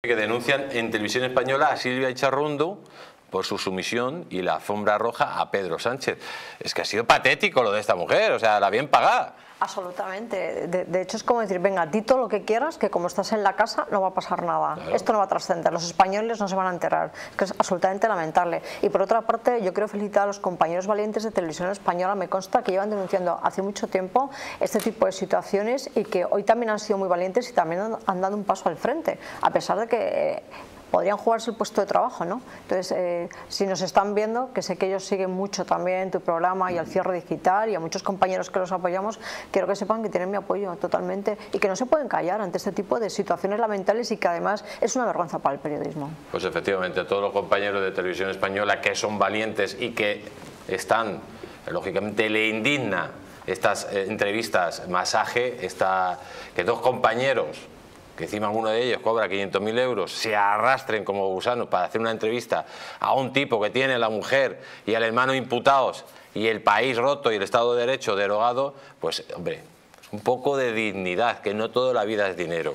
que denuncian en televisión española a Silvia Icharrondo por su sumisión y la alfombra roja a Pedro Sánchez. Es que ha sido patético lo de esta mujer, o sea, la bien pagada. Absolutamente. De, hecho, es como decir, venga, di todo lo que quieras, que como estás en la casa no va a pasar nada. Esto no va a trascender. Los españoles no se van a enterar. Es que es absolutamente lamentable. Y por otra parte, yo quiero felicitar a los compañeros valientes de televisión española. Me consta que llevan denunciando hace mucho tiempo este tipo de situaciones y que hoy también han sido muy valientes y también han, dado un paso al frente. A pesar de que eh, podrían jugarse el puesto de trabajo, ¿no? Entonces, eh, si nos están viendo, que sé que ellos siguen mucho también tu programa y al cierre digital y a muchos compañeros que los apoyamos, quiero que sepan que tienen mi apoyo totalmente y que no se pueden callar ante este tipo de situaciones lamentables y que además es una vergüenza para el periodismo. Pues efectivamente, todos los compañeros de televisión española que son valientes y que están, lógicamente le indigna estas eh, entrevistas, masaje, está, que dos compañeros que encima uno de ellos cobra 500.000 euros, se arrastren como gusanos para hacer una entrevista a un tipo que tiene a la mujer y al hermano imputados y el país roto y el Estado de Derecho derogado, pues hombre, un poco de dignidad, que no toda la vida es dinero.